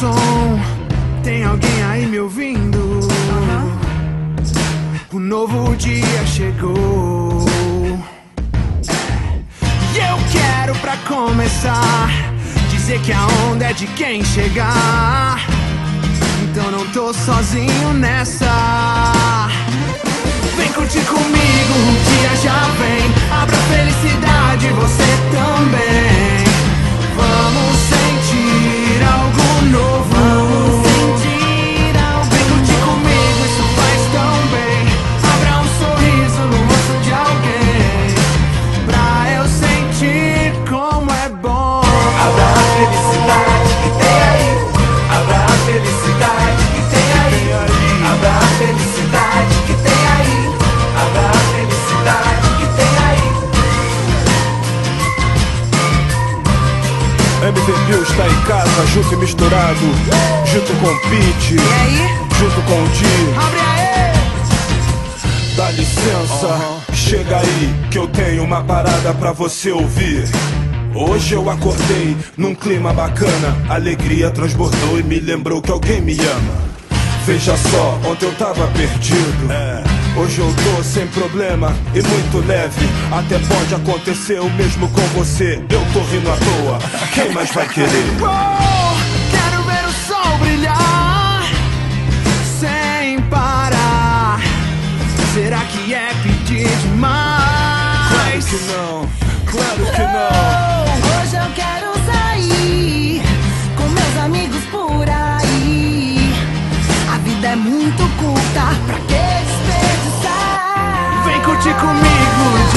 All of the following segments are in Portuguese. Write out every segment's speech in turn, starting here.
som. Tem alguém aí me ouvindo? O novo dia chegou. E eu quero pra começar dizer que a onda é de quem chegar. Então não tô sozinho nessa. MV está em casa, junto e misturado. Junto com o Pete, E aí? junto com o Di. Abre aí! Dá licença, chega aí, que eu tenho uma parada pra você ouvir. Hoje eu acordei num clima bacana, alegria transbordou e me lembrou que alguém me ama. Veja só, ontem eu tava perdido. Hoje eu tô sem problema e muito leve. Até pode acontecer o mesmo com você. Eu tô rindo à toa, quem mais vai querer? Muito curta, pra que desperdiçar? Vem curtir comigo,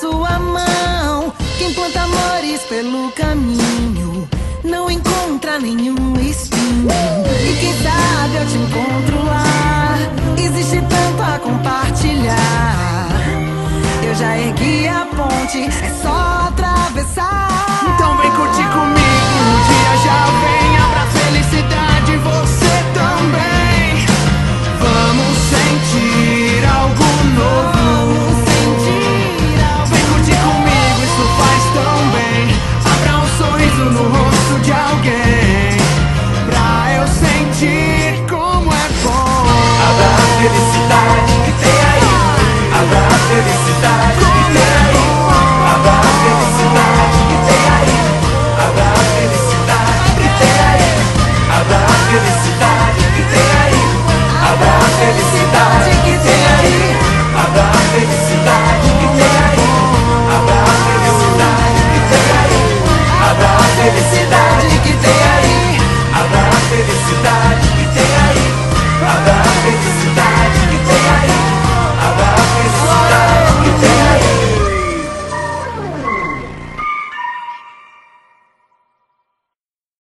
sua mão. Quem planta amores pelo caminho não encontra nenhum espinho. E quem sabe eu te encontro lá. Existe tanto a compartilhar. Eu já ergui a ponte, é só atravessar. Então vem curtir comigo.